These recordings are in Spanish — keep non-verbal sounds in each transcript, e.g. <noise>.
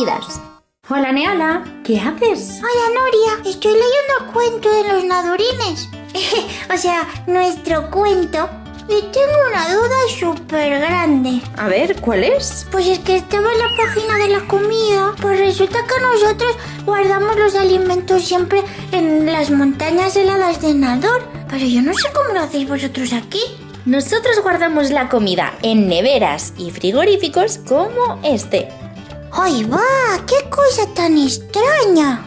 divertidas. Hola Neala, ¿qué haces? Hola Noria, estoy leyendo el cuento de los nadurines. <laughs> o sea, nuestro cuento. Y tengo una duda súper grande. A ver, ¿cuál es? Pues es que estaba en la página de la comida. Pues resulta que nosotros guardamos los alimentos siempre en las montañas heladas de Nador. Pero yo no sé cómo lo hacéis vosotros aquí. Nosotros guardamos la comida en neveras y frigoríficos como este. ¡Ay, va! ¡Qué cosa tan extraña!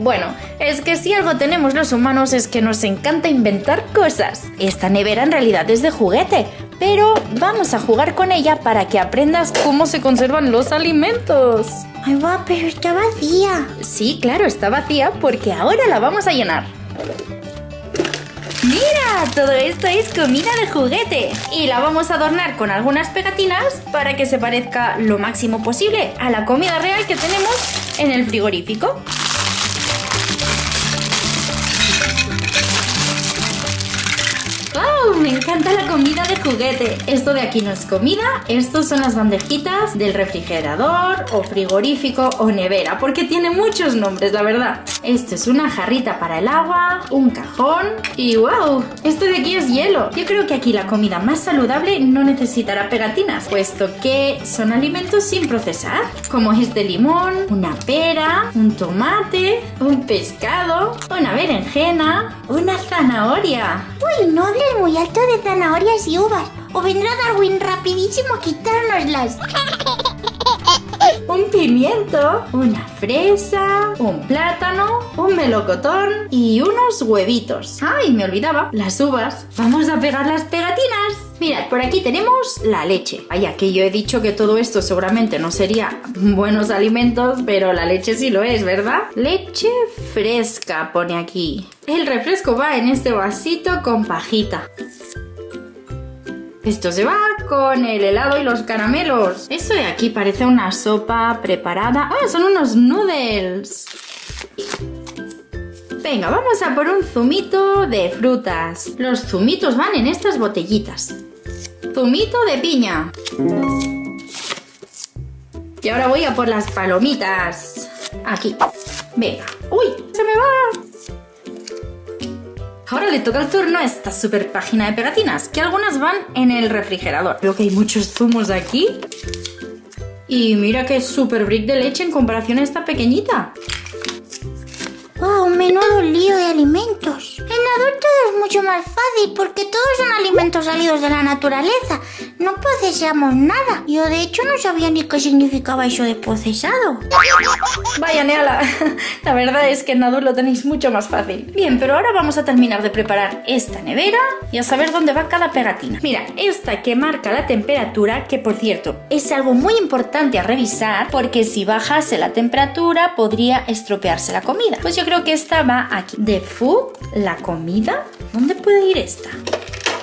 bueno, es que si algo tenemos los humanos es que nos encanta inventar cosas. Esta nevera en realidad es de juguete, pero vamos a jugar con ella para que aprendas cómo se conservan los alimentos. ¡Ay, va! Pero está vacía. Sí, claro, está vacía porque ahora la vamos a llenar. ¡Mira! Todo esto es comida de juguete. Y la vamos a adornar con algunas pegatinas para que se parezca lo máximo posible a la comida real que tenemos en el frigorífico. ¡Wow! Me encanta la comida de juguete. Esto de aquí no es comida, estos son las bandejitas del refrigerador o frigorífico o nevera, porque tiene muchos nombres, la verdad. Esto es una jarrita para el agua, un cajón y ¡wow! Esto de aquí es hielo. Yo creo que aquí la comida más saludable no necesitará pegatinas, puesto que son alimentos sin procesar, como este limón, una pera, un tomate, un pescado, una berenjena, una zanahoria. Uy, no hables muy alto de zanahorias y uvas. O vendrá Darwin rapidísimo a quitárnoslas. <laughs> pimiento, una fresa, un plátano, un melocotón y unos huevitos. ¡Ay, me olvidaba! Las uvas. Vamos a pegar las pegatinas. Mirad, por aquí tenemos la leche. Vaya, que yo he dicho que todo esto seguramente no sería buenos alimentos, pero la leche sí lo es, ¿verdad? Leche fresca, pone aquí. El refresco va en este vasito con pajita. Esto se va con el helado y los caramelos. Esto de aquí parece una sopa preparada. ¡Ah, son unos noodles! Venga, vamos a por un zumito de frutas. Los zumitos van en estas botellitas. Zumito de piña. Y ahora voy a por las palomitas. Aquí. Venga. ¡Uy! ¡Se me va! Ahora le toca el turno a esta super página de pegatinas, que algunas van en el refrigerador. Veo que hay muchos zumos aquí. Y mira qué super brick de leche en comparación a esta pequeñita. ¡Wow! Menudo lío de alimentos. En adulto es mucho más fácil porque todos son alimentos salidos de la naturaleza. No procesamos nada. Yo de hecho no sabía ni qué significaba eso de procesado. Vaya, Neala. <laughs> La verdad es que en Nadur lo tenéis mucho más fácil. Bien, pero ahora vamos a terminar de preparar esta nevera y a saber dónde va cada pegatina. Mira, esta que marca la temperatura, que por cierto es algo muy importante a revisar porque si bajase la temperatura podría estropearse la comida. Pues yo creo que esta va aquí. De food, la comida. ¿Dónde puede ir esta?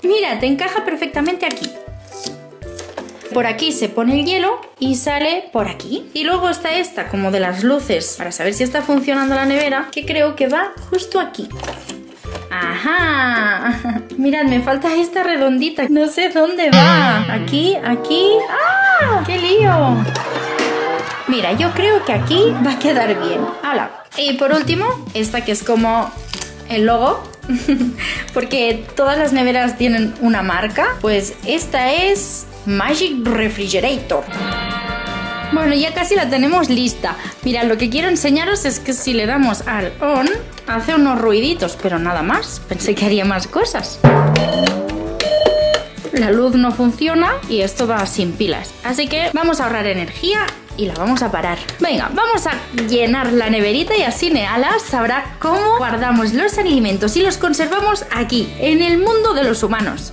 Mira, te encaja perfectamente aquí. Por aquí se pone el hielo y sale por aquí. Y luego está esta, como de las luces, para saber si está funcionando la nevera, que creo que va justo aquí. ¡Ajá! <laughs> Mirad, me falta esta redondita. No sé dónde va. Aquí, aquí. ¡Ah! ¡Qué lío! Mira, yo creo que aquí va a quedar bien. ¡Hala! Y por último, esta que es como el logo. <laughs> Porque todas las neveras tienen una marca. Pues esta es Magic Refrigerator. Bueno, ya casi la tenemos lista. Mira, lo que quiero enseñaros es que si le damos al on, hace unos ruiditos, pero nada más. Pensé que haría más cosas. La luz no funciona y esto va sin pilas. Así que vamos a ahorrar energía y la vamos a parar. Venga, vamos a llenar la neverita y así Neala sabrá cómo guardamos los alimentos y los conservamos aquí, en el mundo de los humanos.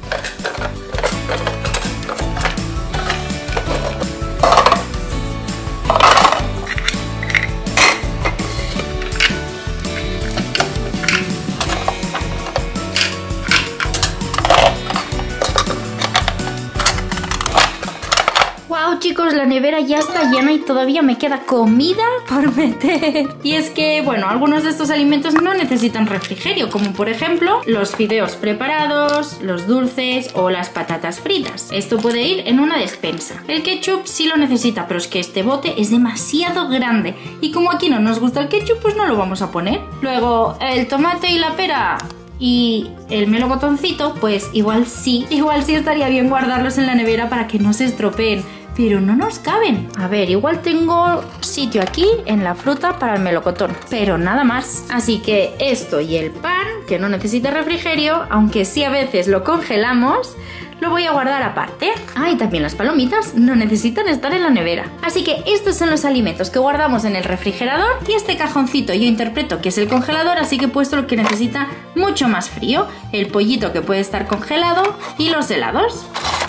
Ya está llena y todavía me queda comida por meter. Y es que, bueno, algunos de estos alimentos no necesitan refrigerio, como por ejemplo los fideos preparados, los dulces o las patatas fritas. Esto puede ir en una despensa. El ketchup sí lo necesita, pero es que este bote es demasiado grande y como aquí no nos gusta el ketchup, pues no lo vamos a poner. Luego, el tomate y la pera y el melocotoncito, pues igual sí, igual sí estaría bien guardarlos en la nevera para que no se estropeen. Pero no nos caben. A ver, igual tengo sitio aquí en la fruta para el melocotón. Pero nada más. Así que esto y el pan, que no necesita refrigerio, aunque sí a veces lo congelamos, lo voy a guardar aparte. Ah, y también las palomitas no necesitan estar en la nevera. Así que estos son los alimentos que guardamos en el refrigerador y este cajoncito yo interpreto que es el congelador, así que he puesto lo que necesita mucho más frío, el pollito que puede estar congelado y los helados.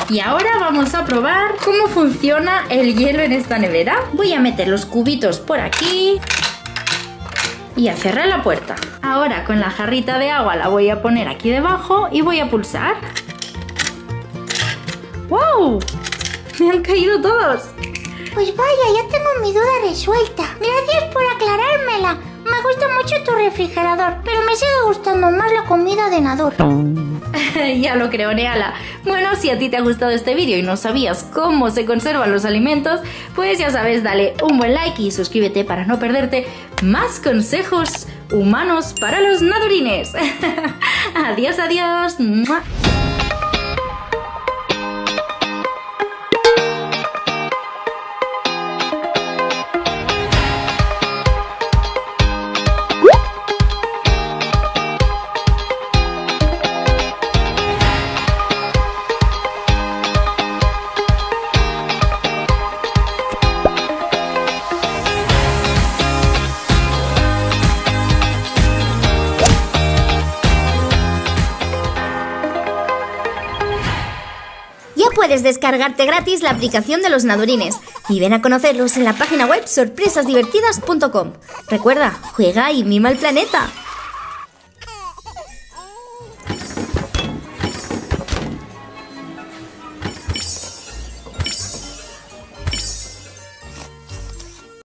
Y ahora vamos a probar cómo funciona el hielo en esta nevera. Voy a meter los cubitos por aquí y a cerrar la puerta. Ahora con la jarrita de agua la voy a poner aquí debajo y voy a pulsar. ¡Wow! ¡Me han caído todos! Pues vaya, ya tengo mi duda resuelta. Gracias por aclarármela. Me gusta mucho tu refrigerador, pero me sigue gustando más la comida de Nadur. <laughs> ya lo creo, Neala. Bueno, si a ti te ha gustado este vídeo y no sabías cómo se conservan los alimentos, pues ya sabes, dale un buen like y suscríbete para no perderte más consejos humanos para los nadurines. <laughs> adiós, adiós. Puedes descargarte gratis la aplicación de los Nadurines y ven a conocerlos en la página web sorpresasdivertidas.com. Recuerda, juega y mima el planeta.